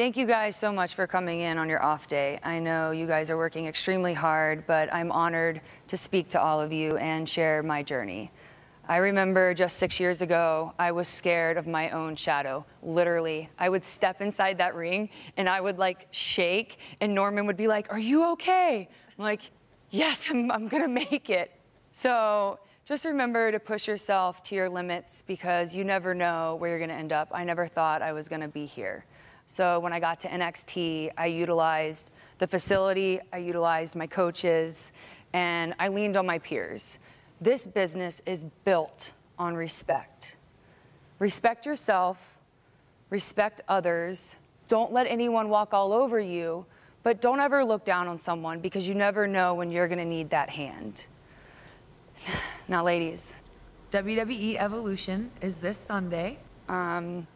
Thank you guys so much for coming in on your off day. I know you guys are working extremely hard, but I'm honored to speak to all of you and share my journey. I remember just six years ago, I was scared of my own shadow. Literally, I would step inside that ring and I would like shake, and Norman would be like, Are you okay? I'm like, Yes, I'm, I'm gonna make it. So just remember to push yourself to your limits because you never know where you're gonna end up. I never thought I was gonna be here. So when I got to NXT, I utilized the facility, I utilized my coaches, and I leaned on my peers. This business is built on respect. Respect yourself, respect others. Don't let anyone walk all over you, but don't ever look down on someone because you never know when you're gonna need that hand. Now, ladies, WWE Evolution is this Sunday. um,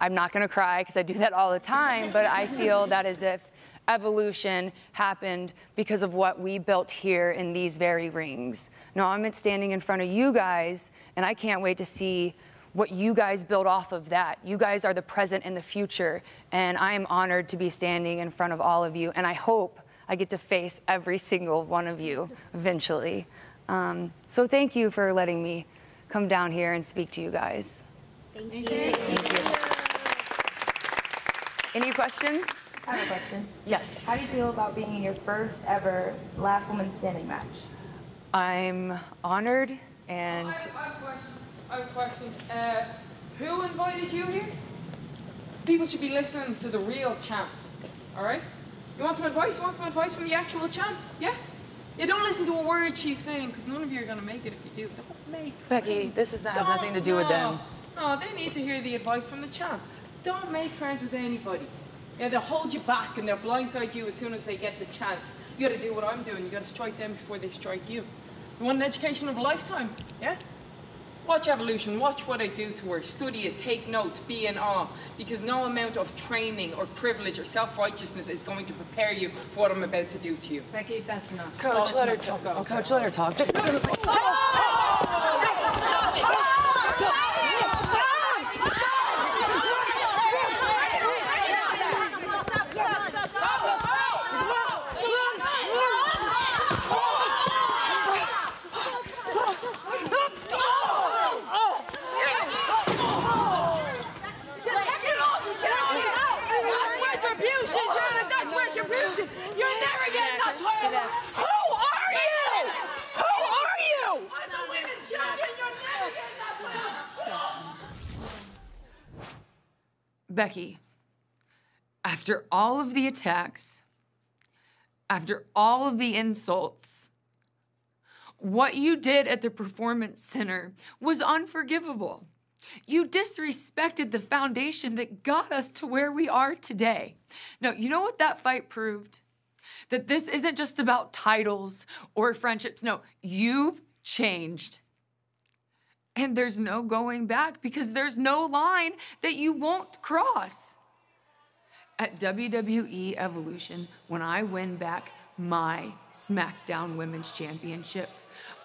I'm not going to cry because I do that all the time, but I feel that as if evolution happened because of what we built here in these very rings. Now I'm standing in front of you guys, and I can't wait to see what you guys build off of that. You guys are the present and the future, and I am honored to be standing in front of all of you, and I hope I get to face every single one of you eventually. Um, so thank you for letting me come down here and speak to you guys. Thank you. Thank you. Any questions? I have a question. Yes. How do you feel about being in your first ever last woman standing match? I'm honored and I, I have a question. I have a question. Uh, who invited you here? People should be listening to the real champ. All right? You want some advice? You want some advice from the actual champ? Yeah? Yeah, don't listen to a word she's saying, because none of you are going to make it if you do. Don't make Becky, friends. this is not, has nothing to do with them. No, no, they need to hear the advice from the champ. Don't make friends with anybody. Yeah, they'll hold you back and they'll blindside you as soon as they get the chance. You gotta do what I'm doing. You gotta strike them before they strike you. You want an education of a lifetime? Yeah? Watch evolution, watch what I do to her, study it, take notes, be in awe, because no amount of training or privilege or self-righteousness is going to prepare you for what I'm about to do to you. Becky, that's enough. Coach, Oh, let her talk. okay, okay. Coach, let her talk. Just oh Retribution, Shannon, that's retribution. You're never getting that title. Who are you? Who are you? I'm the women's champion. You're never getting that title. Becky, after all of the attacks, after all of the insults, what you did at the Performance Center was unforgivable. You disrespected the foundation that got us to where we are today. Now, you know what that fight proved? That this isn't just about titles or friendships. No, you've changed and there's no going back because there's no line that you won't cross. At WWE Evolution, when I win back my SmackDown Women's Championship,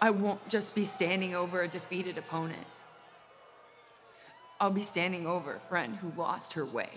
I won't just be standing over a defeated opponent. I'll be standing over a friend who lost her way.